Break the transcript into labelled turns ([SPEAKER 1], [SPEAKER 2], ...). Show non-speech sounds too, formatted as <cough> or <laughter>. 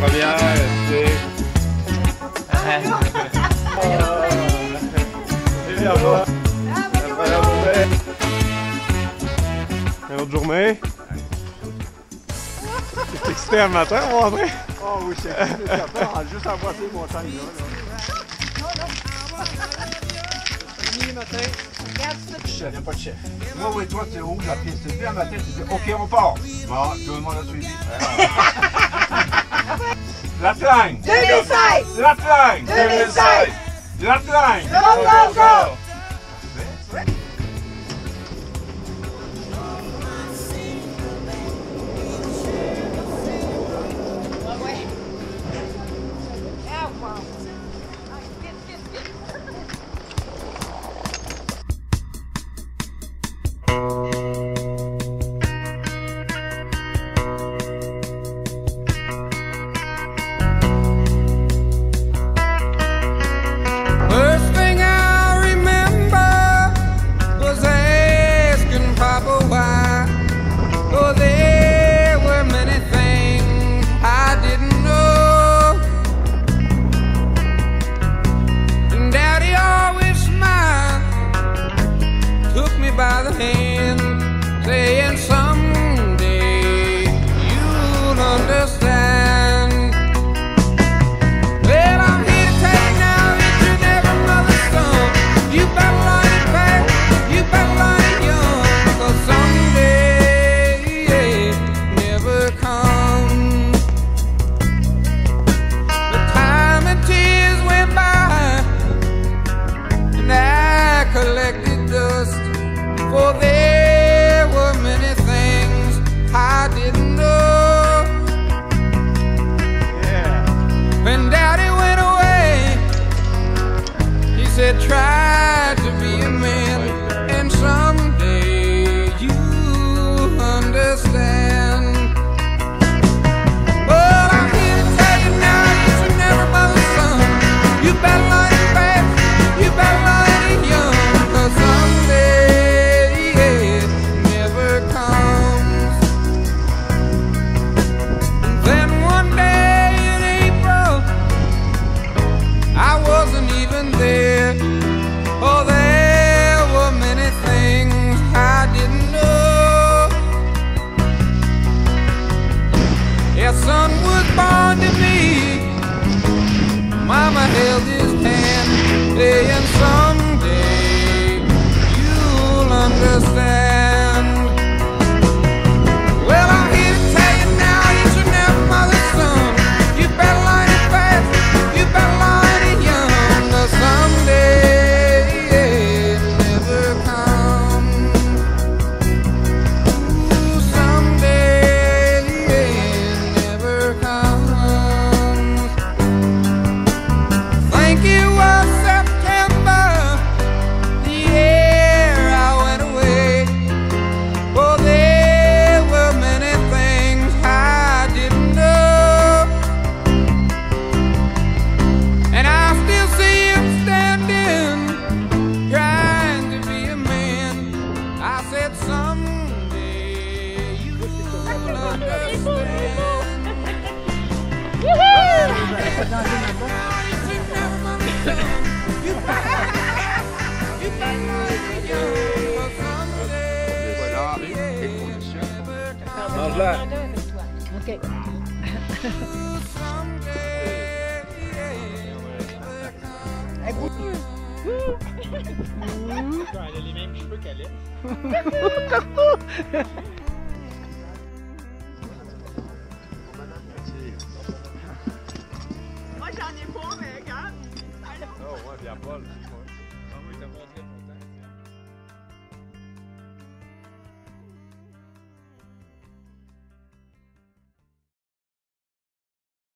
[SPEAKER 1] première, c'est... Bien, Une autre journée. Excité un matin.
[SPEAKER 2] Oh oui, c'est juste à voir ces
[SPEAKER 3] montagnes-là. matin.
[SPEAKER 2] Chef, pas de chef. Moi, oui, toi, tu es la piste. Puis, un matin, tu dis, OK, on part. Bon, tout le monde a suivi. line! Dirty
[SPEAKER 4] side!
[SPEAKER 2] Left line!
[SPEAKER 4] Dirty
[SPEAKER 2] side! Left
[SPEAKER 4] line! Go, go,
[SPEAKER 5] go! Hey. said try held his hand. Hey, and someday you'll understand.
[SPEAKER 2] Voilà, <laughs>
[SPEAKER 1] mmh.
[SPEAKER 3] OK.
[SPEAKER 6] Elle a les mêmes cheveux qu'Alex. <laughs> <laughs> fútbol.